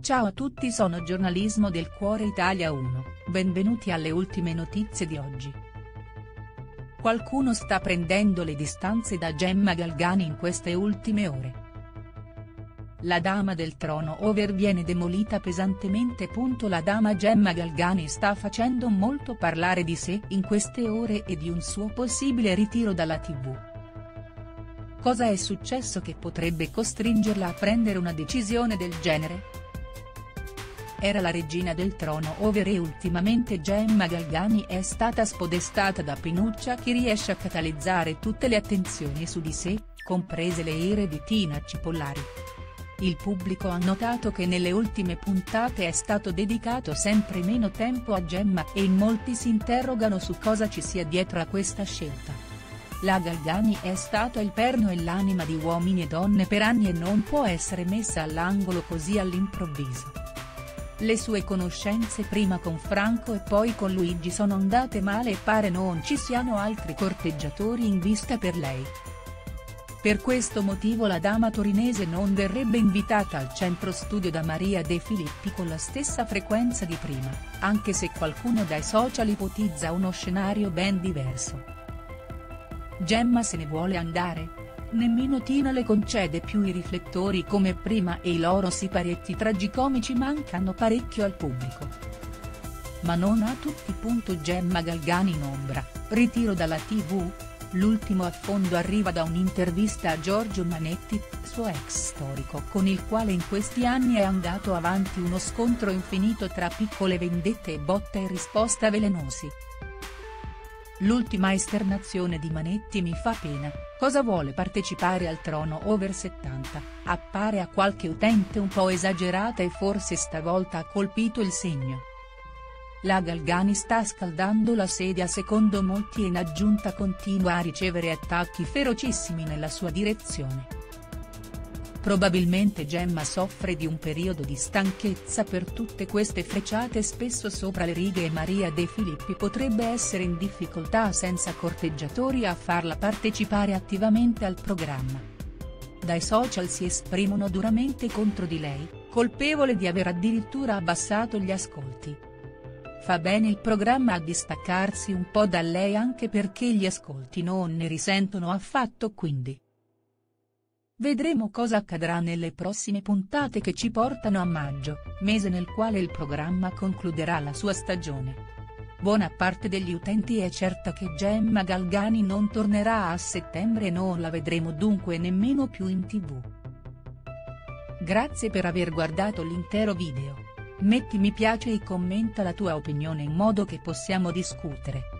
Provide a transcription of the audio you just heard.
Ciao a tutti sono giornalismo del Cuore Italia 1, benvenuti alle ultime notizie di oggi. Qualcuno sta prendendo le distanze da Gemma Galgani in queste ultime ore. La dama del trono over viene demolita pesantemente. La dama Gemma Galgani sta facendo molto parlare di sé in queste ore e di un suo possibile ritiro dalla tv. Cosa è successo che potrebbe costringerla a prendere una decisione del genere?. Era la regina del trono over e ultimamente Gemma Galgani è stata spodestata da Pinuccia che riesce a catalizzare tutte le attenzioni su di sé, comprese le ire di Tina Cipollari. Il pubblico ha notato che nelle ultime puntate è stato dedicato sempre meno tempo a Gemma e in molti si interrogano su cosa ci sia dietro a questa scelta. La Galgani è stata il perno e l'anima di uomini e donne per anni e non può essere messa all'angolo così all'improvviso. Le sue conoscenze prima con Franco e poi con Luigi sono andate male e pare non ci siano altri corteggiatori in vista per lei. Per questo motivo la dama torinese non verrebbe invitata al centro studio da Maria De Filippi con la stessa frequenza di prima, anche se qualcuno dai social ipotizza uno scenario ben diverso. Gemma se ne vuole andare? Nemmeno Tina le concede più i riflettori come prima e i loro siparietti tragicomici mancano parecchio al pubblico. Ma non ha tutti. Gemma Galgani in ombra, ritiro dalla tv? L'ultimo affondo arriva da un'intervista a Giorgio Manetti, suo ex storico con il quale in questi anni è andato avanti uno scontro infinito tra piccole vendette e botta e risposta velenosi. L'ultima esternazione di Manetti mi fa pena, cosa vuole partecipare al trono over 70, appare a qualche utente un po' esagerata e forse stavolta ha colpito il segno. La Galgani sta scaldando la sedia secondo molti e in aggiunta continua a ricevere attacchi ferocissimi nella sua direzione. Probabilmente Gemma soffre di un periodo di stanchezza per tutte queste frecciate spesso sopra le righe e Maria De Filippi potrebbe essere in difficoltà senza corteggiatori a farla partecipare attivamente al programma. Dai social si esprimono duramente contro di lei, colpevole di aver addirittura abbassato gli ascolti. Fa bene il programma a distaccarsi un po' da lei anche perché gli ascolti non ne risentono affatto quindi. Vedremo cosa accadrà nelle prossime puntate che ci portano a maggio, mese nel quale il programma concluderà la sua stagione. Buona parte degli utenti è certa che Gemma Galgani non tornerà a settembre e non la vedremo dunque nemmeno più in tv. Grazie per aver guardato l'intero video. Metti mi piace e commenta la tua opinione in modo che possiamo discutere.